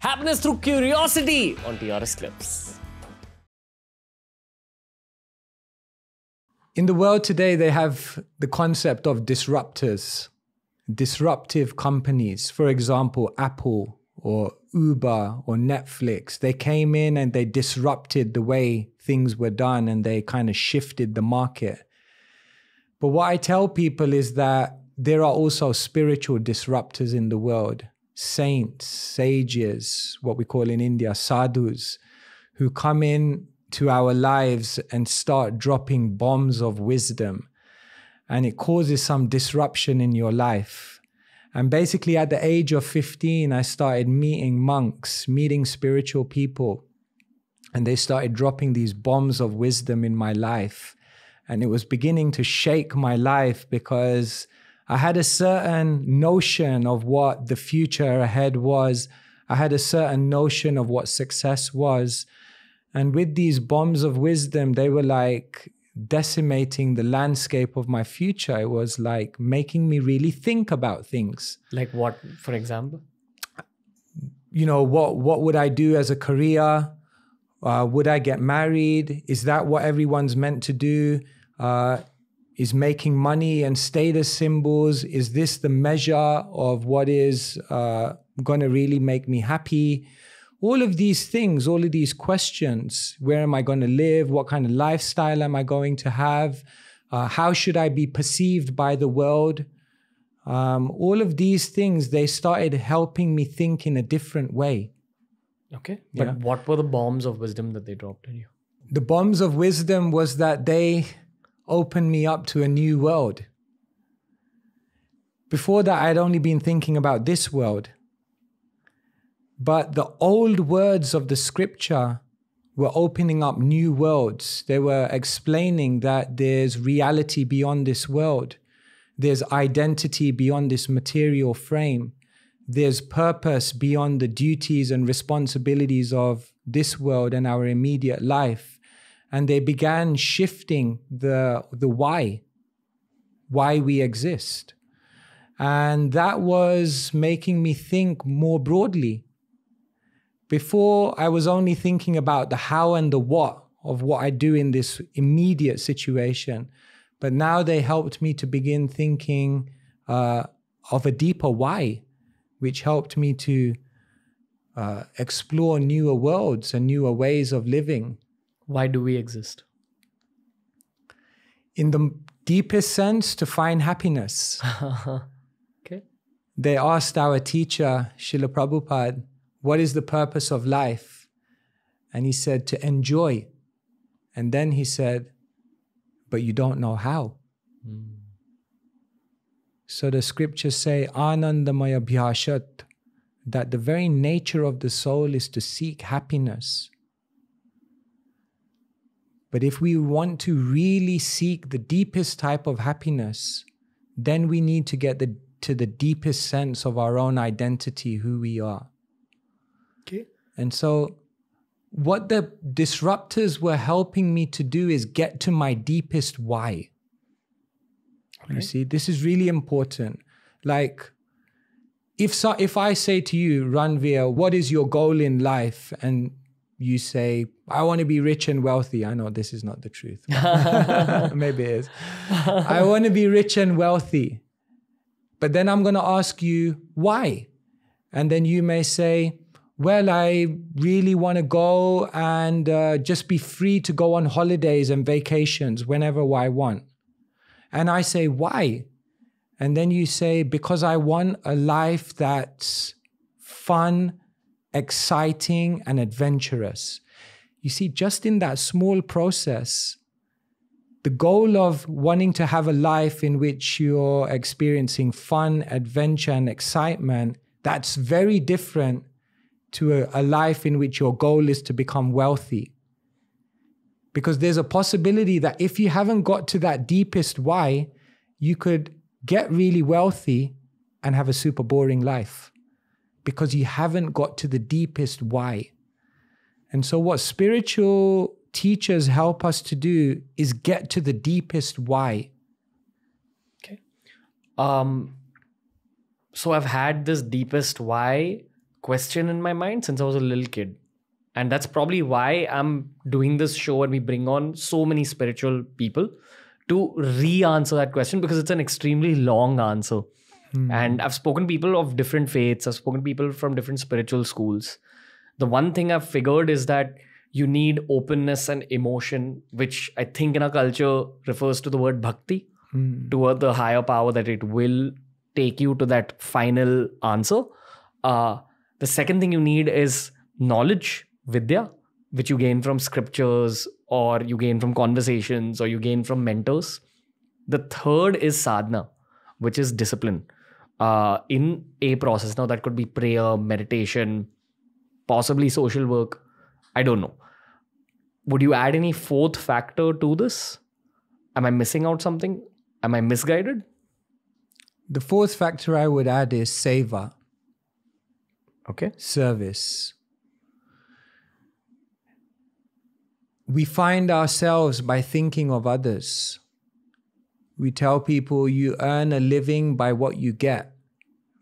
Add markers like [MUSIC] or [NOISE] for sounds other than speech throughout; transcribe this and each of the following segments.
Happiness through curiosity on TRS Clips. In the world today, they have the concept of disruptors, disruptive companies. For example, Apple or Uber or Netflix. They came in and they disrupted the way things were done and they kind of shifted the market. But what I tell people is that there are also spiritual disruptors in the world saints, sages, what we call in India, sadhus, who come in to our lives and start dropping bombs of wisdom. And it causes some disruption in your life. And basically, at the age of 15, I started meeting monks, meeting spiritual people. And they started dropping these bombs of wisdom in my life. And it was beginning to shake my life because I had a certain notion of what the future ahead was. I had a certain notion of what success was. And with these bombs of wisdom, they were like decimating the landscape of my future. It was like making me really think about things. Like what, for example? You know, what what would I do as a career? Uh, would I get married? Is that what everyone's meant to do? Uh, is making money and status symbols. Is this the measure of what is uh, going to really make me happy? All of these things all of these questions where am i going to live? What kind of lifestyle am i going to have? Uh, how should i be perceived by the world? Um, all of these things they started helping me think in a different way. Okay. But yeah. what were the bombs of wisdom that they dropped on you? The bombs of wisdom was that they opened me up to a new world. Before that, I'd only been thinking about this world. But the old words of the scripture were opening up new worlds. They were explaining that there's reality beyond this world, there's identity beyond this material frame, there's purpose beyond the duties and responsibilities of this world and our immediate life and they began shifting the the why why we exist. And that was making me think more broadly. Before i was only thinking about the how and the what of what i do in this immediate situation. But now they helped me to begin thinking uh, of a deeper why which helped me to uh, explore newer worlds and newer ways of living why do we exist? In the deepest sense, to find happiness. [LAUGHS] okay. They asked our teacher, Srila Prabhupada, what is the purpose of life? And he said, to enjoy. And then he said, but you don't know how. Mm. So the scriptures say, Anandamaya Bhyashat, that the very nature of the soul is to seek happiness. But if we want to really seek the deepest type of happiness, then we need to get the, to the deepest sense of our own identity, who we are. Okay. And so, what the disruptors were helping me to do is get to my deepest why. Okay. You see, this is really important. Like, if so, if I say to you, Ranveer, what is your goal in life? And you say, I want to be rich and wealthy. I know this is not the truth. [LAUGHS] [LAUGHS] Maybe it is. I want to be rich and wealthy. But then I'm going to ask you, why? And then you may say, well, I really want to go and uh, just be free to go on holidays and vacations whenever I want. And I say, why? And then you say, because I want a life that's fun exciting, and adventurous. You see, just in that small process, the goal of wanting to have a life in which you're experiencing fun, adventure, and excitement, that's very different to a, a, life in which your goal is to become wealthy. Because there's a possibility that if you haven't got to that deepest why, you could get really wealthy and have a super boring life because you haven't got to the deepest why. And so, what spiritual teachers help us to do is get to the deepest why. Okay. Um, so, I've had this deepest why question in my mind since I was a little kid. And that's probably why I'm doing this show and we bring on so many spiritual people to re answer that question because it's an extremely long answer. Mm. And I've spoken people of different faiths, I've spoken to people from different spiritual schools. The one thing I've figured is that you need openness and emotion, which I think in our culture refers to the word bhakti, mm. toward the higher power that it will take you to that final answer. Uh, the second thing you need is knowledge, vidya, which you gain from scriptures or you gain from conversations or you gain from mentors. The third is sadhana, which is discipline uh, in a process. Now, that could be prayer, meditation, possibly social work. I don't know. Would you add any fourth factor to this? Am I missing out something? Am I misguided? The fourth factor I would add is seva. Okay. Service. We find ourselves by thinking of others. We tell people you earn a living by what you get,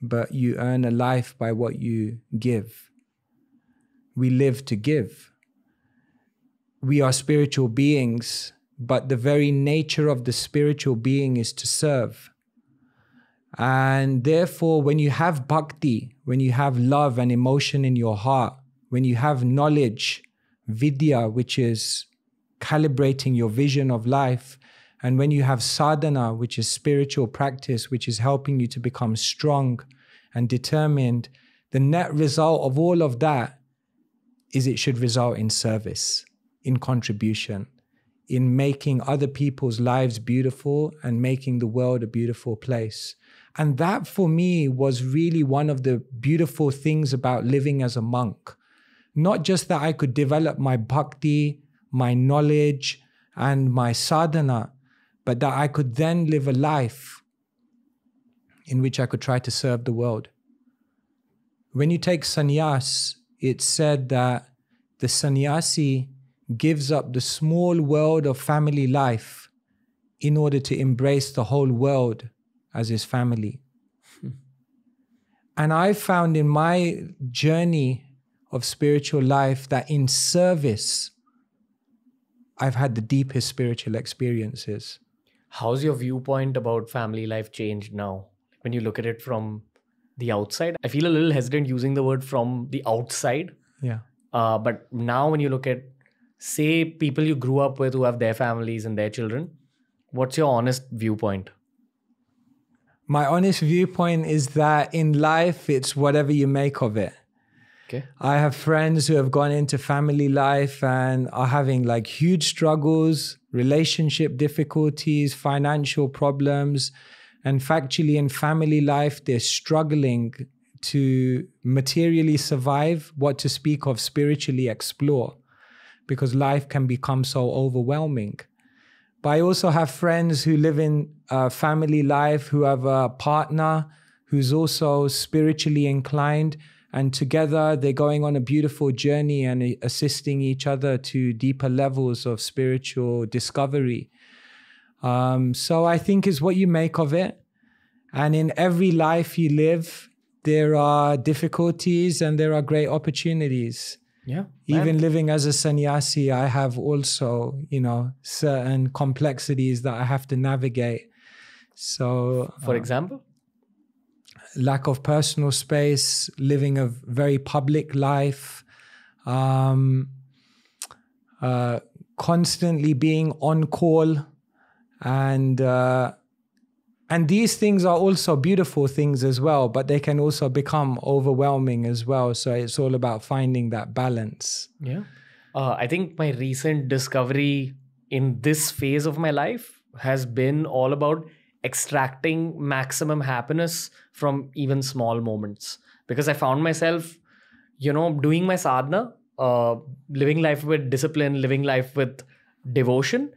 but you earn a life by what you give. We live to give. We are spiritual beings, but the very nature of the spiritual being is to serve. And therefore, when you have bhakti, when you have love and emotion in your heart, when you have knowledge, vidya, which is calibrating your vision of life, and when you have sadhana, which is spiritual practice, which is helping you to become strong and determined, the net result of all of that is it should result in service, in contribution, in making other people's lives beautiful and making the world a beautiful place. And that for me was really one of the beautiful things about living as a monk. Not just that I could develop my bhakti, my knowledge, and my sadhana, but that I could then live a life in which I could try to serve the world. When you take sannyas, it's said that the sannyasi gives up the small world of family life in order to embrace the whole world as his family. And I found in my journey of spiritual life that in service, I've had the deepest spiritual experiences. How's your viewpoint about family life changed now? When you look at it from the outside, I feel a little hesitant using the word from the outside. Yeah. Uh, but now, when you look at, say, people you grew up with who have their families and their children, what's your honest viewpoint? my honest viewpoint is that in life, it's whatever you make of it. Okay. I have friends who have gone into family life and are having like huge struggles, relationship difficulties, financial problems. And factually, in family life, they're struggling to materially survive, what to speak of spiritually explore, because life can become so overwhelming. But I also have friends who live in family life, who have a partner who's also spiritually inclined. And together they're going on a beautiful journey and assisting each other to deeper levels of spiritual discovery. Um, so I think is what you make of it. And in every life you live, there are difficulties and there are great opportunities. Yeah. Even living as a sannyasi, I have also, you know, certain complexities that I have to navigate. So, for uh, example, lack of personal space, living a very public life, um, uh, constantly being on call, and uh, and these things are also beautiful things as well, but they can also become overwhelming as well. So it's all about finding that balance. Yeah. Uh, I think my recent discovery in this phase of my life has been all about extracting maximum happiness from even small moments. Because I found myself, you know, doing my sadhana, uh, living life with discipline, living life with devotion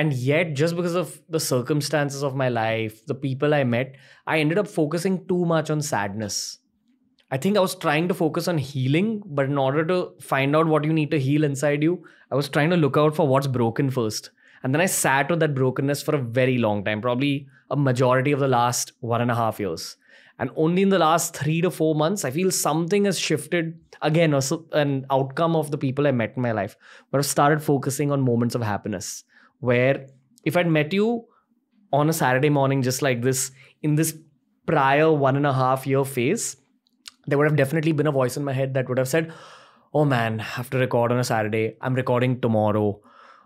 and yet just because of the circumstances of my life the people i met i ended up focusing too much on sadness. I think i was trying to focus on healing but in order to find out what you need to heal inside you i was trying to look out for what's broken first. And then i sat with that brokenness for a very long time probably a majority of the last one and a half years. And only in the last three to four months, I feel something has shifted again, an outcome of the people I met in my life, but I've started focusing on moments of happiness. Where if I'd met you on a Saturday morning, just like this, in this prior one and a half year phase, there would have definitely been a voice in my head that would have said, Oh man, I have to record on a Saturday. I'm recording tomorrow.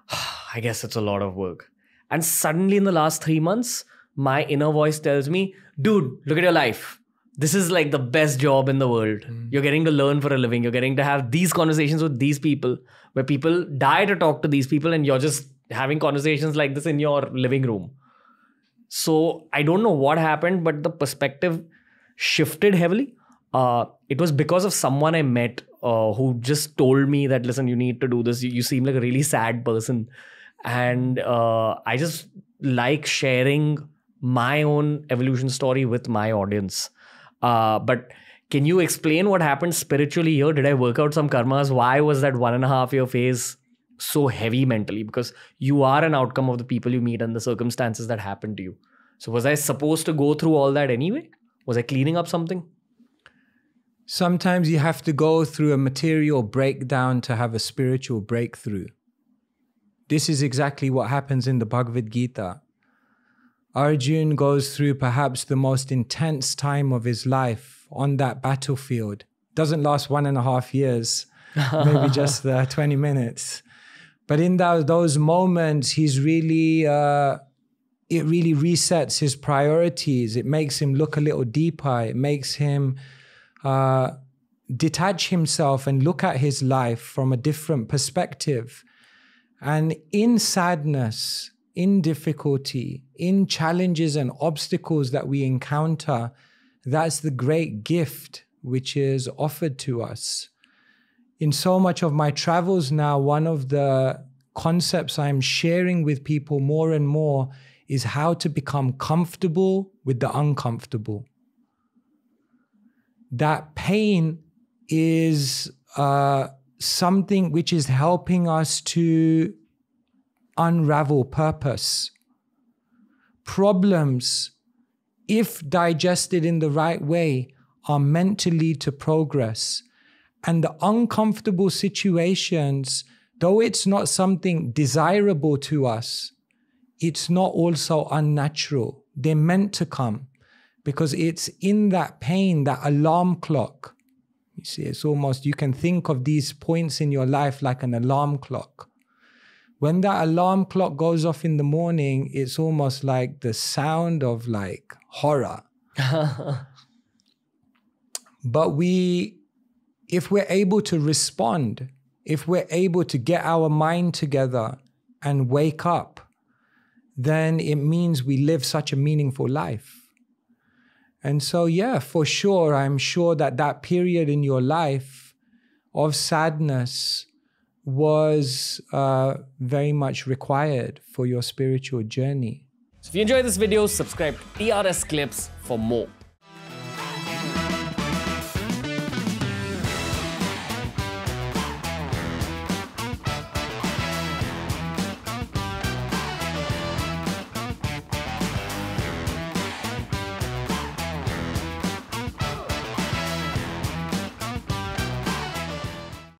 [SIGHS] I guess it's a lot of work. And suddenly, in the last three months, my inner voice tells me, dude, look at your life. This is like the best job in the world. Mm. You're getting to learn for a living. You're getting to have these conversations with these people where people die to talk to these people, and you're just having conversations like this in your living room. So I don't know what happened, but the perspective shifted heavily. Uh, it was because of someone I met uh, who just told me that, listen, you need to do this. You, you seem like a really sad person. And uh, I just like sharing my own evolution story with my audience. Uh, but can you explain what happened spiritually here? Did I work out some karmas? Why was that one and a half year phase so heavy mentally? Because you are an outcome of the people you meet and the circumstances that happen to you. So, was I supposed to go through all that anyway? Was I cleaning up something? Sometimes you have to go through a material breakdown to have a spiritual breakthrough. This is exactly what happens in the Bhagavad Gita. Arjun goes through perhaps the most intense time of his life on that battlefield. Doesn't last one and a half years, maybe [LAUGHS] just uh, 20 minutes. But in those moments, he's really, uh, it really resets his priorities. It makes him look a little deeper. It makes him uh, detach himself and look at his life from a different perspective. And in sadness, in difficulty, in challenges and obstacles that we encounter, that's the great gift which is offered to us. In so much of my travels now, one of the concepts I'm sharing with people more and more is how to become comfortable with the uncomfortable. That pain is uh, something which is helping us to unravel purpose. Problems, if digested in the right way, are meant to lead to progress. And the uncomfortable situations, though it's not something desirable to us, it's not also unnatural. They're meant to come because it's in that pain, that alarm clock. You see, it's almost, you can think of these points in your life like an alarm clock when that alarm clock goes off in the morning, it's almost like the sound of like horror. [LAUGHS] but we, if we're able to respond, if we're able to get our mind together and wake up, then it means we live such a meaningful life. And so, yeah, for sure, I'm sure that that period in your life of sadness, was uh, very much required for your spiritual journey. So if you enjoyed this video, subscribe to TRS Clips for more.